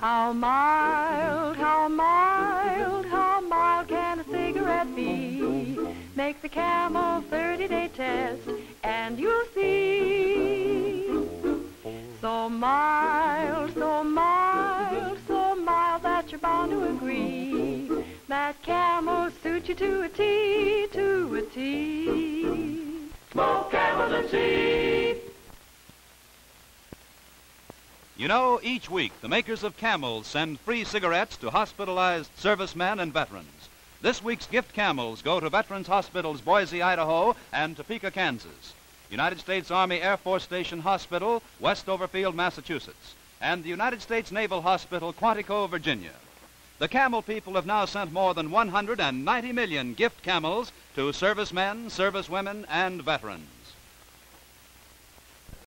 How mild, how mild, how mild can a cigarette be? Make the camel 30-day test and you'll see. So mild, so mild, so mild that you're bound to agree. That camel suits you to a T, to a T. You know, each week the makers of Camels send free cigarettes to hospitalized servicemen and veterans. This week's gift Camels go to Veterans Hospitals Boise, Idaho, and Topeka, Kansas. United States Army Air Force Station Hospital, Westover Field, Massachusetts, and the United States Naval Hospital, Quantico, Virginia. The Camel people have now sent more than 190 million gift camels to servicemen, servicewomen, and veterans.